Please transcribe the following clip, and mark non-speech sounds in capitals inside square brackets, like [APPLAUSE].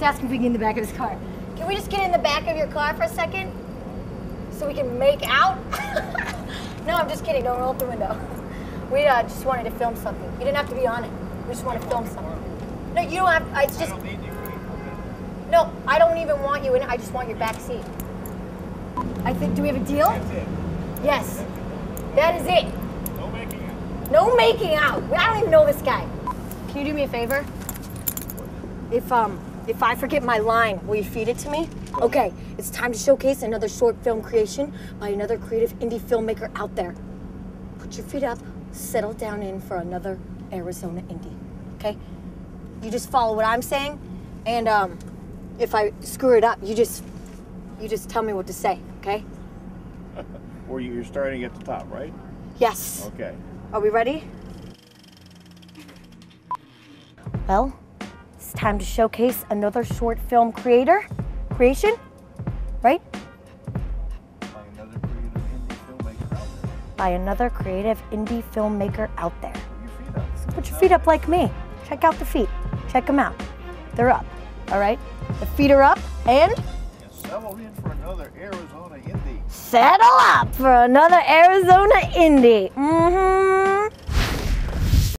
Let's ask if we can get in the back of his car. Can we just get in the back of your car for a second? So we can make out? [LAUGHS] no, I'm just kidding. Don't roll up the window. [LAUGHS] We uh, just wanted to film something. You didn't have to be on it. We just want to film something. No, you don't have. I- It's just. don't need you. No, I don't even want you in it. I just want your back seat. I think. Do we have a deal? Yes. That is it. No making it. No making out. I don't even know this guy. Can you do me a favor? If um if I forget my line, will you feed it to me? Okay, it's time to showcase another short film creation by another creative indie filmmaker out there. Put your feet up, settle down in for another Arizona indie. Okay? You just follow what I'm saying, and um if I screw it up, you just you just tell me what to say, okay? [LAUGHS] Or you're starting at the top, right? Yes. Okay. Are we ready? Well, it's time to showcase another short film creator creation, right? By another creative indie filmmaker out there. By another creative indie filmmaker out there. Put your feet up. Put your feet up like me. Check out the feet. Check them out. They're up. All right? The feet are up and And settle in for another Arizona indie. settle up for another Arizona indie. Mm-hmm.